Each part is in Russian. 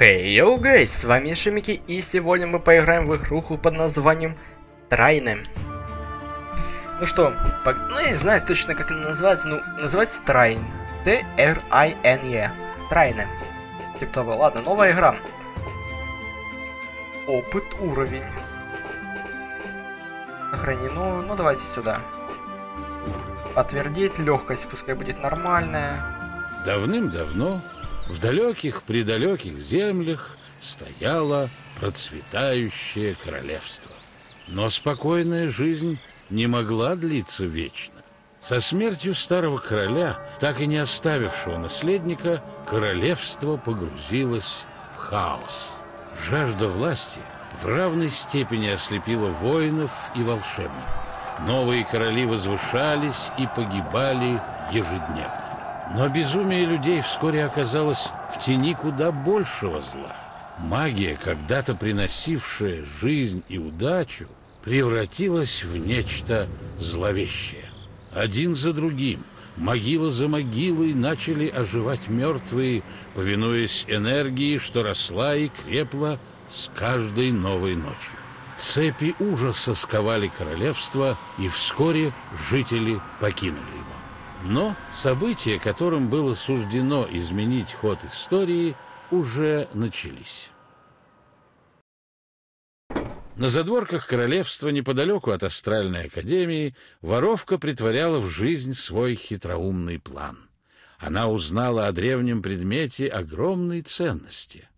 Hey, yo, guys, с вами Шимики, и сегодня мы поиграем в игруху под названием Трайне. Ну что, по... ну я не знаю точно как она называется, ну называется Trine. T-R-I-N-E. Трайне. Типа того, ладно, новая игра. Опыт уровень. Сохрани, ну, ну давайте сюда. Подтвердить, легкость пускай будет нормальная. Давным-давно в далеких-предалеких землях стояло процветающее королевство. Но спокойная жизнь не могла длиться вечно. Со смертью старого короля, так и не оставившего наследника, королевство погрузилось в хаос. Жажда власти в равной степени ослепила воинов и волшебников. Новые короли возвышались и погибали ежедневно. Но безумие людей вскоре оказалось в тени куда большего зла. Магия, когда-то приносившая жизнь и удачу, превратилась в нечто зловещее. Один за другим, могила за могилой начали оживать мертвые, повинуясь энергии, что росла и крепла с каждой новой ночью. Цепи ужаса сковали королевство, и вскоре жители покинули его. Но события, которым было суждено изменить ход истории, уже начались. На задворках королевства, неподалеку от Астральной Академии, воровка притворяла в жизнь свой хитроумный план. Она узнала о древнем предмете огромной ценности.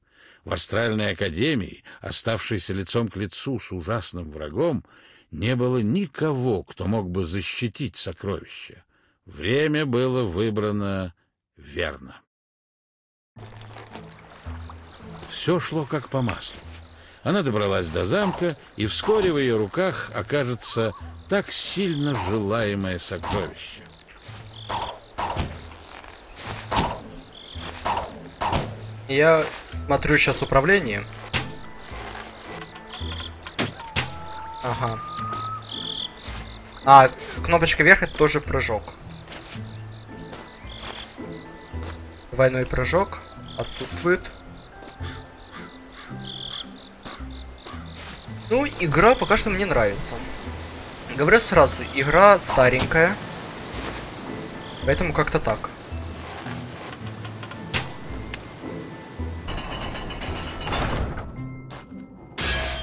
В Астральной Академии, оставшейся лицом к лицу с ужасным врагом, не было никого, кто мог бы защитить сокровища. Время было выбрано верно. Все шло как по маслу. Она добралась до замка, и вскоре в ее руках окажется так сильно желаемое сокровище. Я смотрю сейчас управление. Ага. А, кнопочка вверх это тоже прыжок. Двойной прыжок отсутствует. Ну, игра пока что мне нравится. Говорю сразу, игра старенькая. Поэтому как-то так.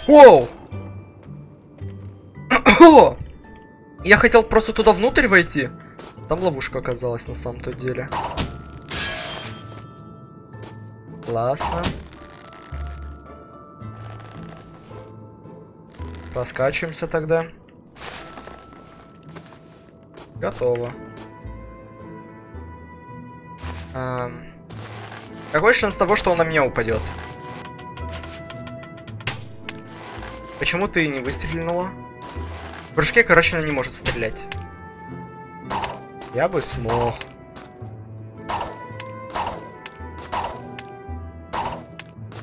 Воу! Я хотел просто туда внутрь войти. Там ловушка оказалась на самом-то деле. Классно. Раскачиваемся тогда. Готово. Эм... Какой шанс того, что он на меня упадет? Почему ты не выстрелила? В прыжке, короче, она не может стрелять. Я бы смог.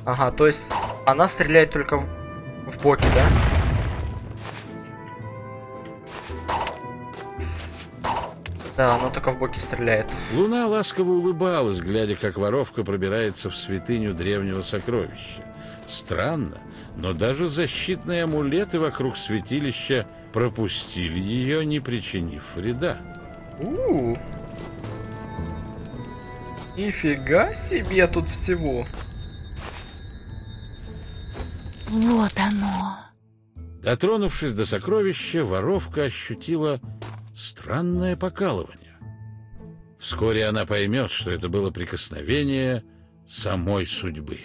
Ага, то есть она стреляет только в боки, да? Да, она только в боки стреляет. Луна ласково улыбалась, глядя, как воровка пробирается в святыню древнего сокровища. Странно, но даже защитные амулеты вокруг святилища пропустили ее, не причинив вреда. У, -у, -у. Нифига себе тут всего. Вот оно. Дотронувшись до сокровища, воровка ощутила странное покалывание. Вскоре она поймет, что это было прикосновение самой судьбы.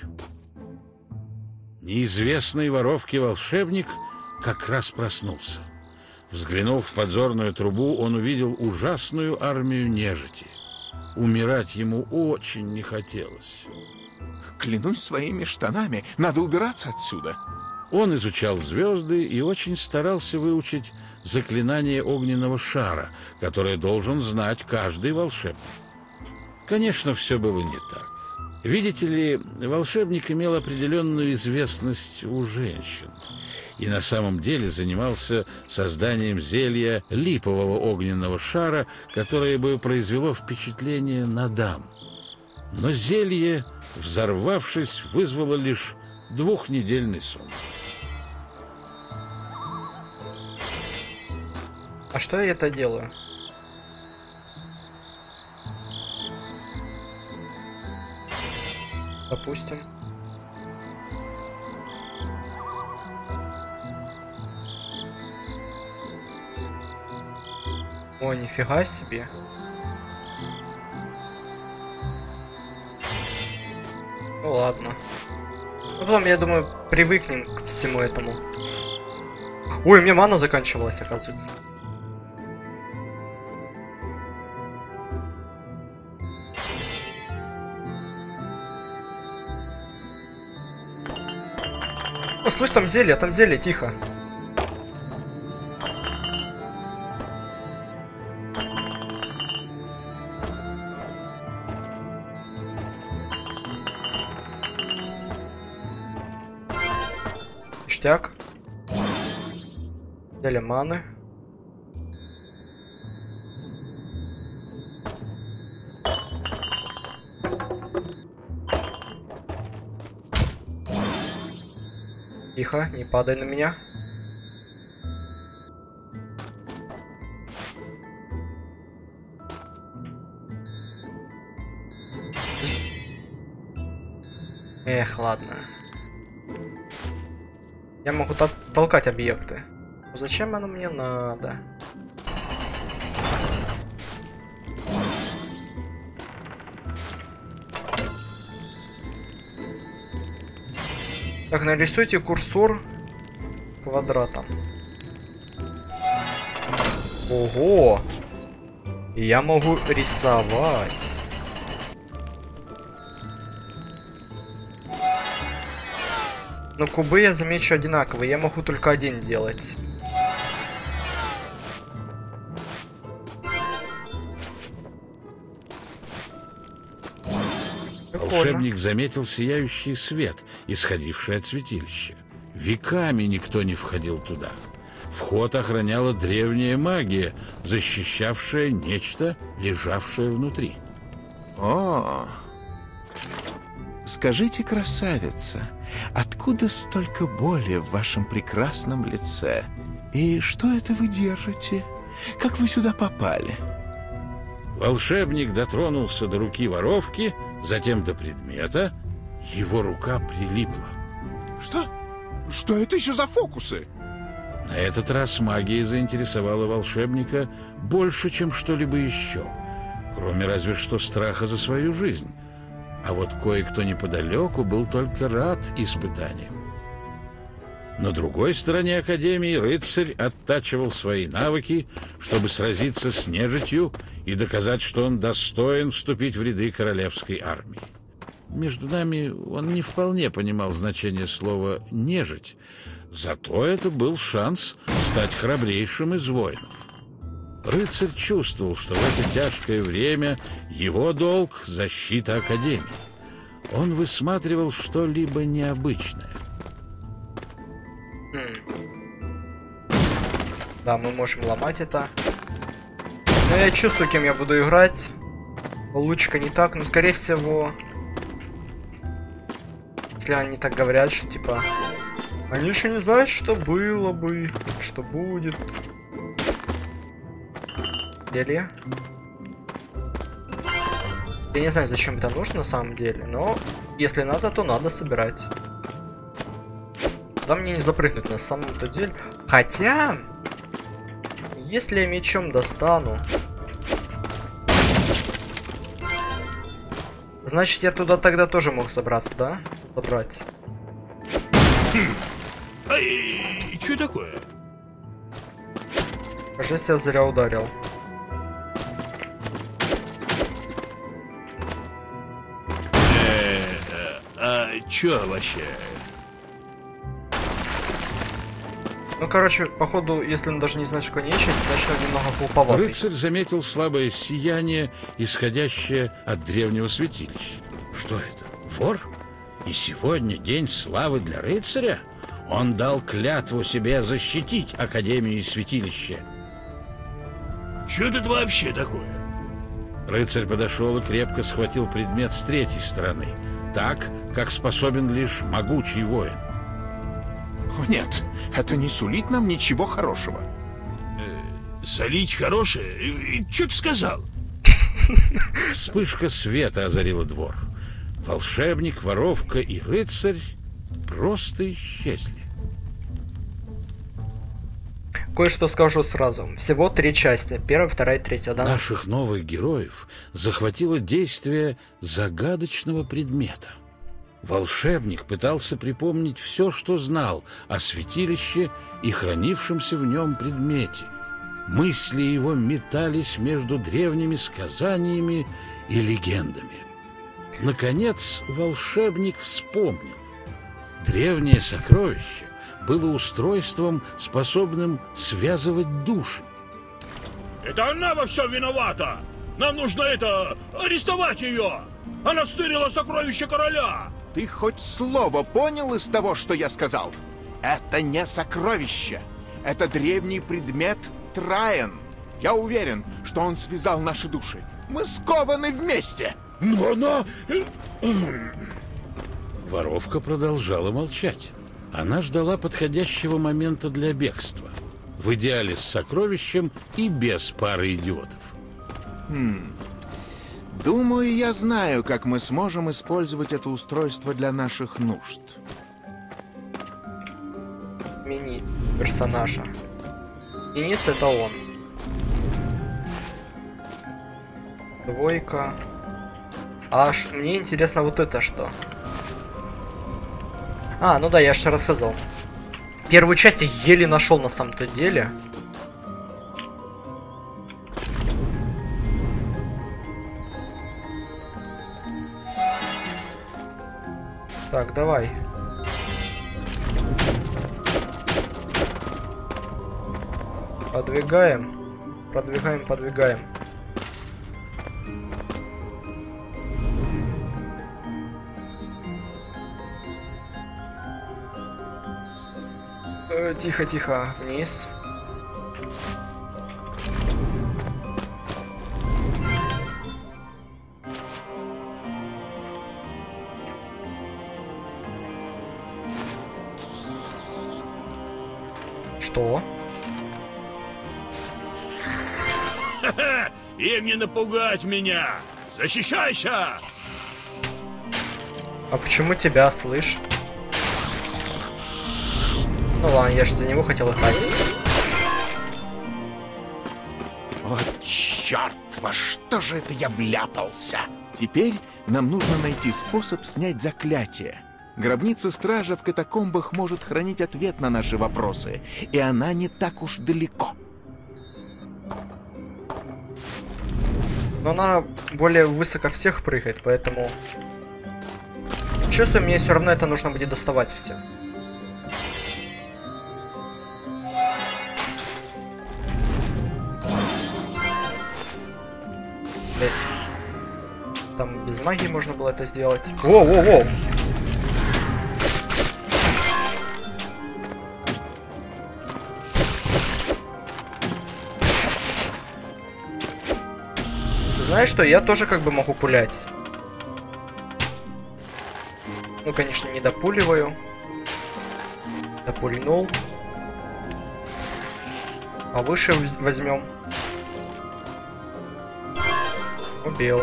Неизвестный воровке волшебник как раз проснулся. Взглянув в подзорную трубу, он увидел ужасную армию нежити. Умирать ему очень не хотелось. Клянусь своими штанами, надо убираться отсюда. Он изучал звезды и очень старался выучить заклинание огненного шара, которое должен знать каждый волшебник. Конечно, все было не так. Видите ли, волшебник имел определенную известность у женщин и на самом деле занимался созданием зелья липового огненного шара, которое бы произвело впечатление на дам. Но зелье взорвавшись, вызвала лишь двухнедельный сон. А что я это делаю? Допустим. О, нифига себе. Ну ладно. Ну потом, я думаю, привыкнем к всему этому. Ой, у меня мана заканчивалась, оказывается. О, слышь, там зелье, там зелье, тихо. Ништяк. Зелье маны. Тихо, не падай на меня. Эх, ладно. Я могу тол- толкать объекты. Ну, Зачем оно мне надо? Так, нарисуйте курсор квадратом. Ого! Я могу рисовать. Но кубы я замечу одинаковые, я могу только один делать. Волшебник заметил сияющий свет, исходивший от святилища. Веками никто не входил туда. Вход охраняла древняя магия, защищавшая нечто, лежавшее внутри. О, скажите, красавица, откуда столько боли в вашем прекрасном лице? И что это вы держите? Как вы сюда попали? Волшебник дотронулся до руки воровки, затем до предмета. Его рука прилипла. Что? Что это еще за фокусы? На этот раз магия заинтересовала волшебника больше, чем что-либо еще, кроме разве что страха за свою жизнь. А вот кое-кто неподалеку был только рад испытаниям. На другой стороне Академии рыцарь оттачивал свои навыки, чтобы сразиться с нежитью и доказать, что он достоин вступить в ряды королевской армии. Между нами он не вполне понимал значение слова «нежить», зато это был шанс стать храбрейшим из воинов. Рыцарь чувствовал, что в это тяжкое время его долг — защита Академии. Он высматривал что-либо необычное. М. Да, мы можем ломать это. Но я чувствую, кем я буду играть. Лучка не так, но скорее всего... Если они так говорят, что типа... Они еще не знают, что было бы, что будет. Зелье. Я не знаю, зачем это нужно на самом деле, но если надо, то надо собирать. Туда мне не запрыгнуть на самом-то деле. Хотя, если я мечом достану, значит я туда тогда тоже мог забраться, да? Забрать. Ай, что такое? Кажется, я зря ударил. Чё вообще? Ну, короче, походу, если он даже не знает, что нечисть, значит он немного глуповатый. Рыцарь заметил слабое сияние, исходящее от древнего святилища. Что это? Вор? И сегодня день славы для рыцаря? Он дал клятву себе защитить Академию и святилище. Что тут вообще такое? Рыцарь подошел и крепко схватил предмет с третьей стороны. так, как способен лишь могучий воин. О, нет, это не сулит нам ничего хорошего. Солить хорошее? Что ты сказал? Вспышка света озарила двор. Волшебник, воровка и рыцарь просто исчезли. Кое-что скажу сразу. Всего три части. Первая, вторая, третья, да? Наших новых героев захватило действие загадочного предмета. Волшебник пытался припомнить все, что знал о святилище и хранившемся в нем предмете. Мысли его метались между древними сказаниями и легендами. Наконец волшебник вспомнил. Древнее сокровище было устройством, способным связывать души. Это она во всем виновата! Нам нужно это... арестовать ее! Она стырила сокровище короля! Ты хоть слово понял из того, что я сказал? Это не сокровище. Это древний предмет Траен. Я уверен, что он связал наши души. Мы скованы вместе. Но она... Воровка продолжала молчать. Она ждала подходящего момента для бегства. В идеале с сокровищем и без пары идиотов. Думаю, я знаю, как мы сможем использовать это устройство для наших нужд. Сменить персонажа. Денис это он. Двойка. Аж мне интересно вот это что. А, ну да, я же рассказал. Первую часть я еле нашел на самом-то деле. Так, давай. Подвигаем. Продвигаем, подвигаем. Э, Тихо, тихо, вниз. Что? Им не напугать меня! Защищайся! А почему тебя слышь? Ну ладно, я же за него хотел играть. О, черт, во что же это я вляпался? Теперь нам нужно найти способ снять заклятие. Гробница стража в катакомбах может хранить ответ на наши вопросы, и она не так уж далеко. Но она более высоко всех прыгает, поэтому... Чувствую, мне все равно это нужно будет доставать все. Блядь. Там без магии можно было это сделать. Воу-воу-воу! Знаешь что, я тоже как бы могу пулять. Ну, конечно, не допуливаю. Допульнул. Выше вз- возьмем. Убил.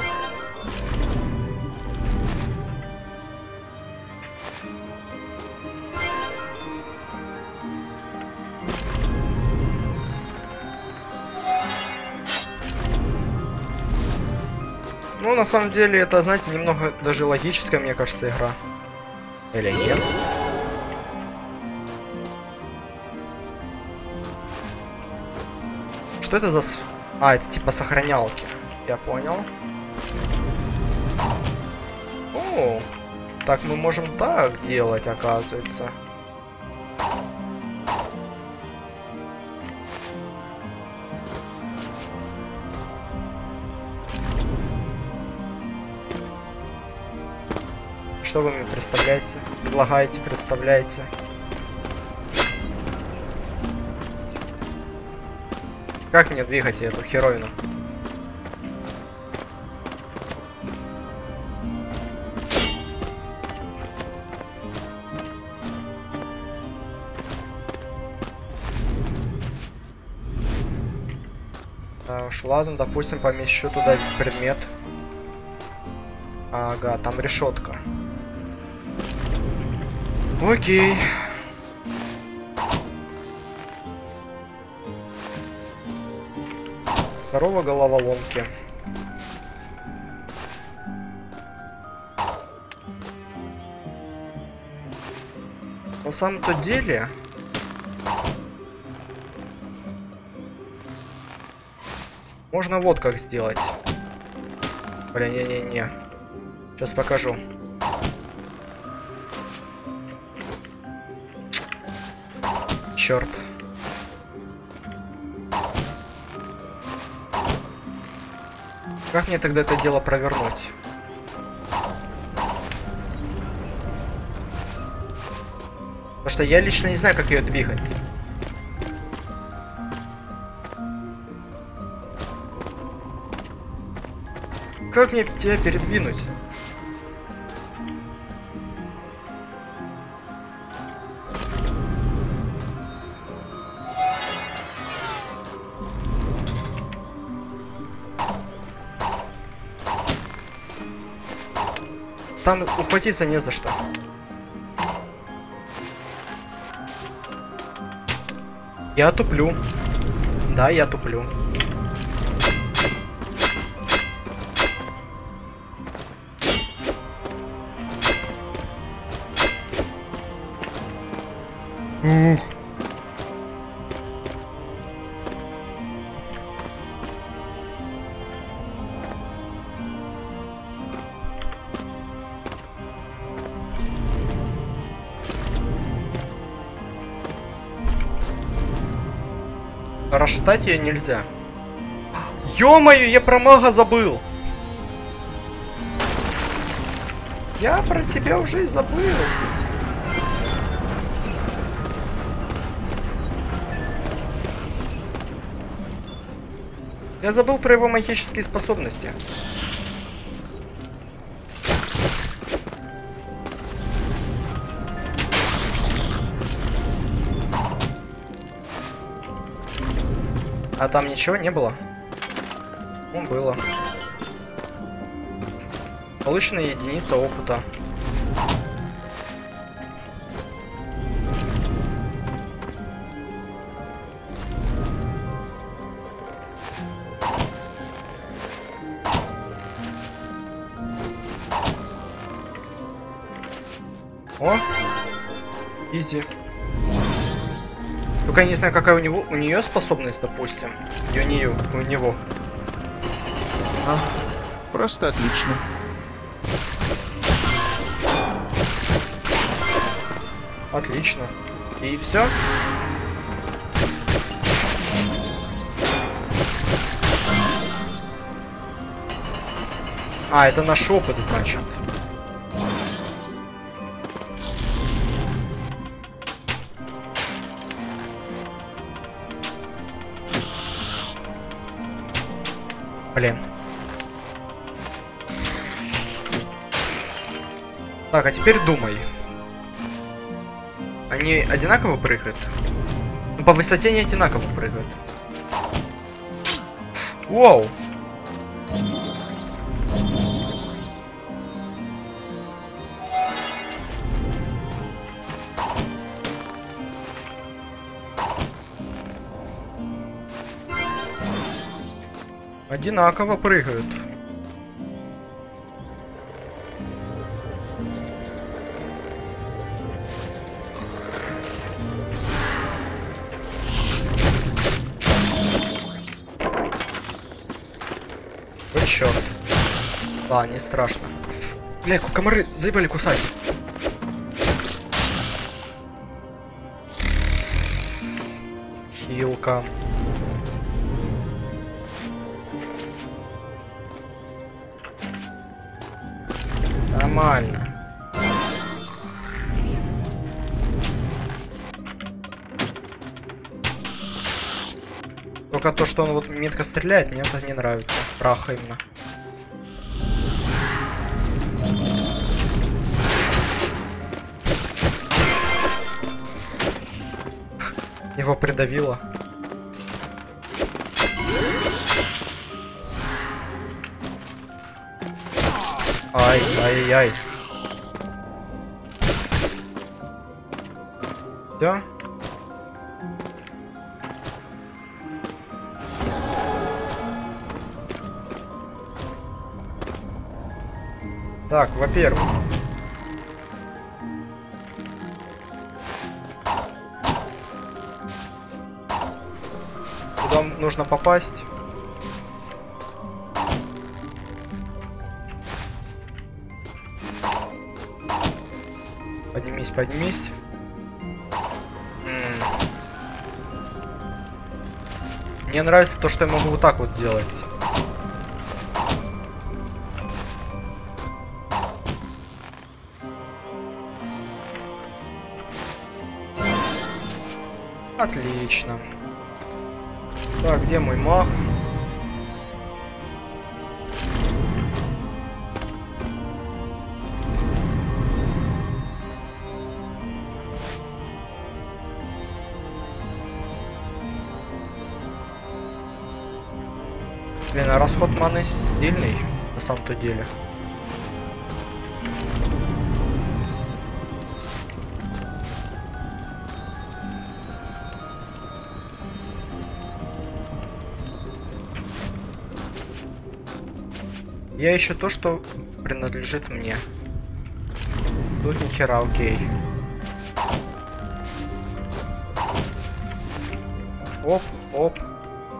На самом деле, это, знаете, немного даже логическая, мне кажется, игра. Или нет? Что это за... А, это типа сохранялки. Я понял. О, так мы можем так делать, оказывается. Вы мне представляете? Предлагаете, представляете? Как мне двигать эту херовину? Да ладно, допустим, помещу туда предмет. Ага, там решетка. Окей. Здорово, головоломки. На самом-то деле... Можно вот как сделать. Бля, не-не-не. Сейчас покажу. Черт. Как мне тогда это дело провернуть? Потому что я лично не знаю, как ее двигать. Как мне тебя передвинуть? Там ухватиться не за что. Я туплю. Да, я туплю. Ух. Расшатать ее нельзя. Ё-моё, я про мага забыл. Я про тебя уже и забыл. Я забыл про его магические способности. А там ничего не было? Ну, было. Получена единица опыта. О! Изи. Только я не знаю, какая у него у нее способность, допустим. И у нее, у него. А, просто отлично. Отлично. И все? А, это наш опыт, значит. Так, а теперь думай. Они одинаково прыгают? Ну, по высоте не одинаково прыгают. Вау! Одинаково прыгают. Да, не страшно. Бля, комары заебали кусать. Хилка. Нормально. Только то, что он вот метко стреляет, мне это не нравится. Праха именно. Его придавило. Ай, ай, ай. Да? Так, во-первых. Нужно попасть? Поднимись, поднимись. М. Мне нравится то, что я могу вот так вот делать. Отлично. Так, где мой мах? Блин, а расход маны сильный, на самом-то деле. Я ищу то, что принадлежит мне. Тут ни хера, окей. Оп, оп.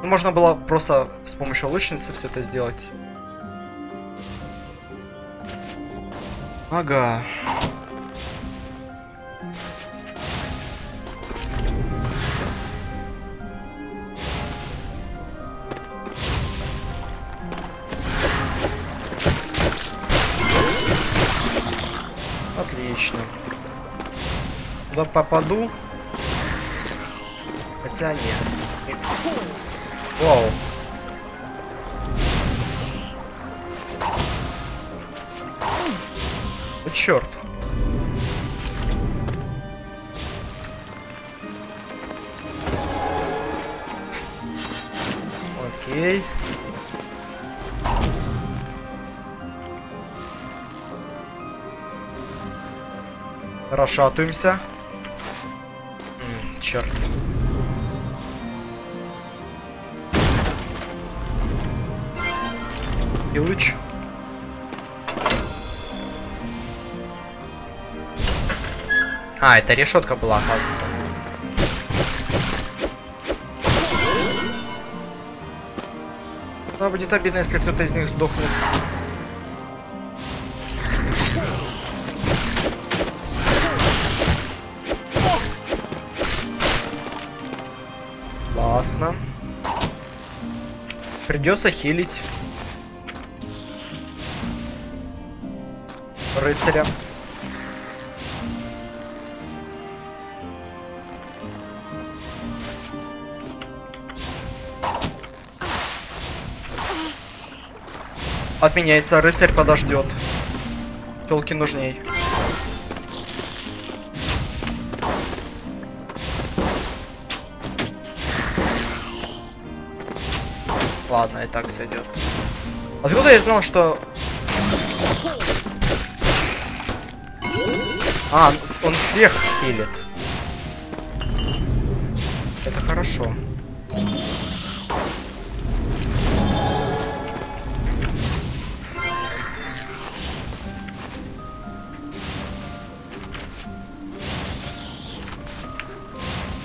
Ну, можно было просто с помощью лучницы все это сделать. Ага. Отлично. Туда попаду. Хотя нет. Вау. О, черт. Окей. Расшатываемся. М, Черт. И луч. А, это решетка была, оказывается. Да, будет обидно, если кто-то из них сдохнет. Придется хилить. Рыцаря. Отменяется, рыцарь подождет. Телки нужней. Так сойдет. Откуда я знал, что... А, он всех хилит. Это хорошо.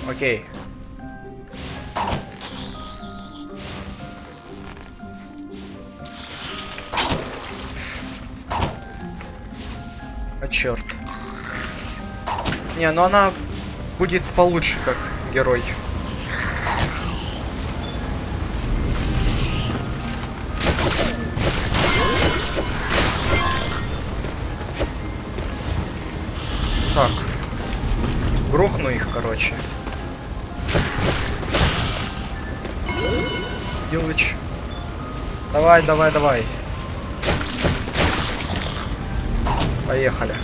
Окей. Черт. Не, ну она будет получше как герой. Так. Грохну их, короче. Делыч. Давай, давай, давай. Поехали.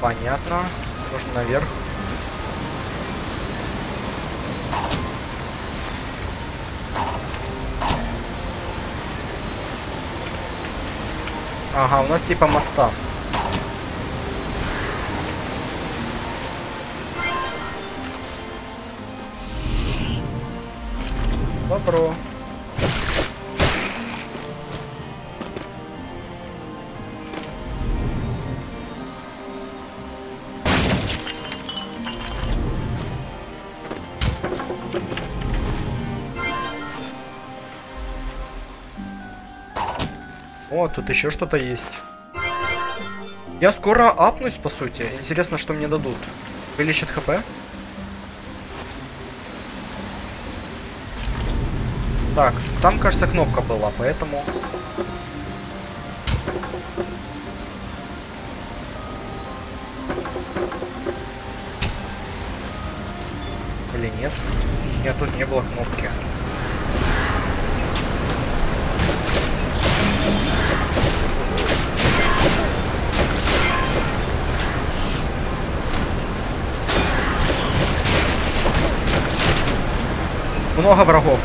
Понятно. Нужно наверх. Ага, у нас типа моста. Добро. Тут еще что-то есть. Я скоро апнусь, по сути. Интересно, что мне дадут. Вылечит хп? Так, там, кажется, кнопка была, поэтому... Или нет? Нет, тут не было кнопки. Много врагов.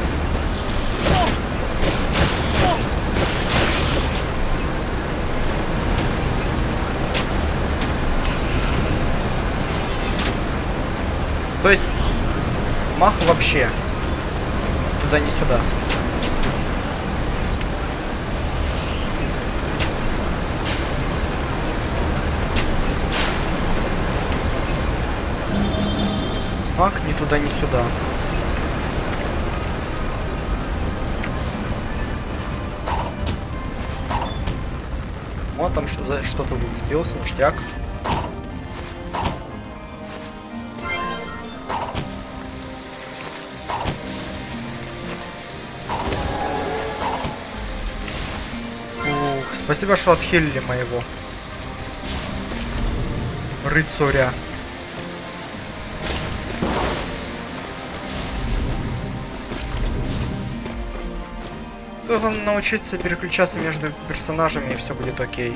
То есть мах вообще туда не сюда. Мах ни туда, ни сюда. Там что-то зацепился, ништяк. Ух, спасибо, что отхилили моего рыцаря. Главное научиться переключаться между персонажами и все будет окей.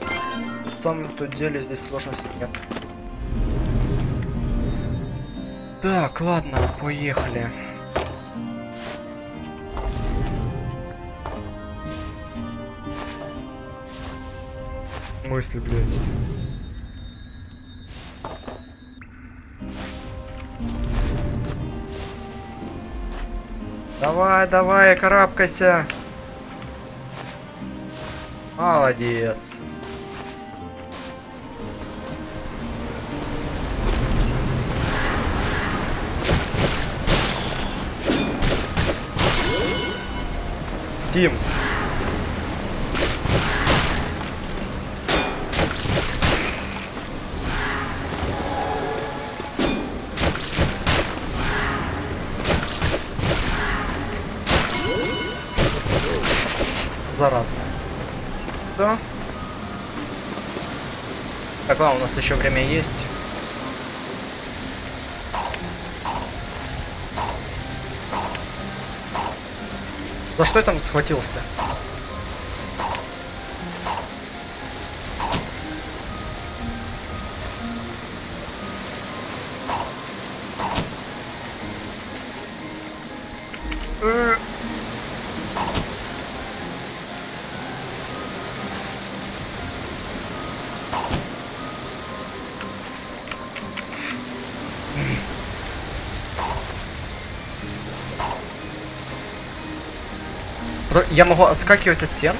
На самом-то деле здесь сложности нет. Так, ладно, поехали. Мысли, блядь. Давай, давай, карабкайся. Молодец. Стим. Зараза. Да. Так, ладно, у нас еще время есть. За что я там схватился? Я могу отскакивать от стен?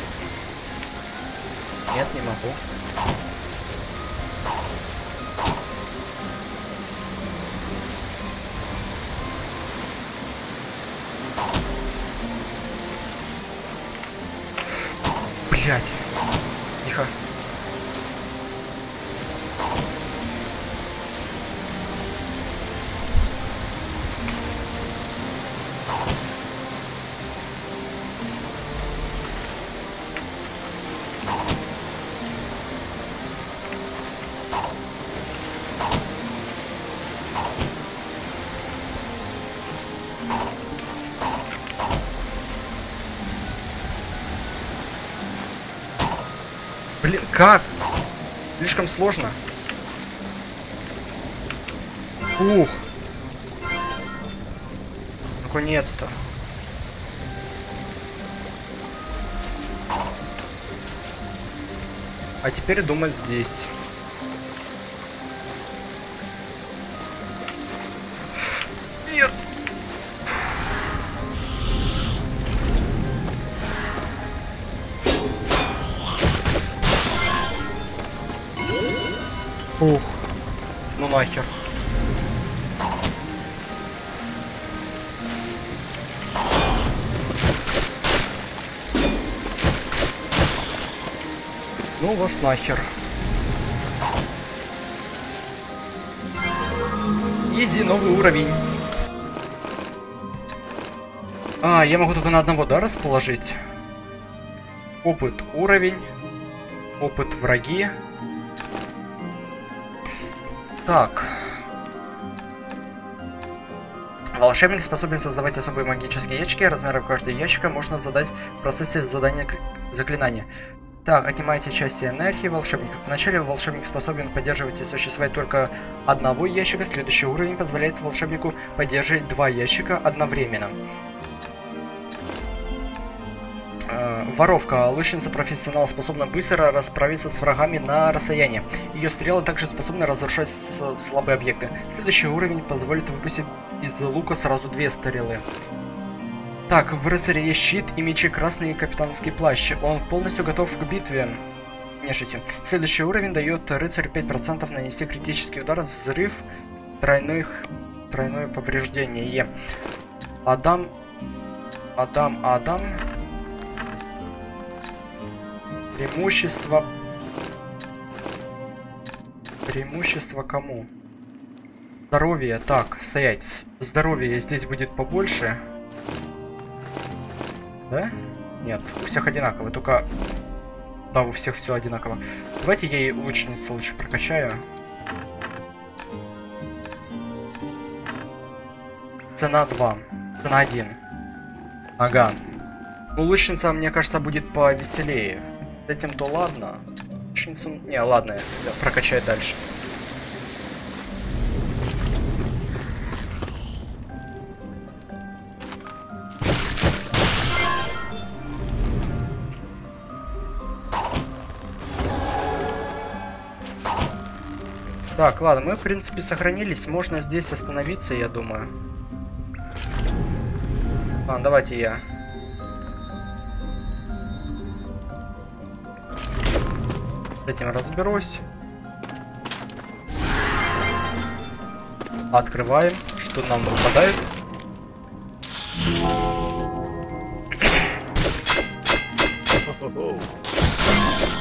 Нет, не могу. Блять. Как? Слишком сложно. Ух. Наконец-то. А теперь думать здесь. Ух. Ну нахер. Ну вас нахер. Изи, новый уровень. А, я могу только на одного, да, расположить? Опыт, уровень. Опыт, враги. Так. Волшебник способен создавать особые магические ящики. Размеры каждого ящика можно задать в процессе задания заклинания. Так, отнимайте части энергии волшебников. Вначале волшебник способен поддерживать и существовать только одного ящика. Следующий уровень позволяет волшебнику поддерживать два ящика одновременно. Э, воровка. Лучница профессионал способна быстро расправиться с врагами на расстоянии. Ее стрелы также способны разрушать слабые объекты. Следующий уровень позволит выпустить из лука сразу две стрелы. Так, в рыцаре есть щит и мечи красный и капитанский плащ. Он полностью готов к битве. Нежити. Следующий уровень дает рыцарь 5% нанести критический удар, взрыв, тройных, тройное повреждение. Адам, Адам, Адам. Преимущество... Преимущество кому? Здоровье. Так, стоять. Здоровье здесь будет побольше. Да? Нет, у всех одинаково, только... Да, у всех все одинаково. Давайте я ей лучницу лучше прокачаю. Цена 2. Цена 1. Ага. Ну, лучница, мне кажется, будет повеселее. С этим то ладно. Лучницу... Не, ладно, я прокачаю дальше. Так, ладно, мы в принципе сохранились. Можно здесь остановиться, я думаю. А, давайте я. Этим разберусь. Открываем. Что нам выпадает?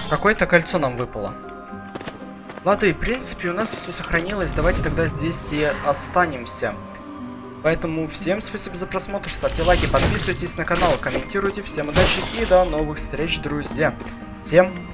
Какое-то кольцо нам выпало. Ладно, и в принципе у нас все сохранилось. Давайте тогда здесь и останемся. Поэтому всем спасибо за просмотр, ставьте лайки, подписывайтесь на канал, комментируйте. Всем удачи и до новых встреч, друзья. Всем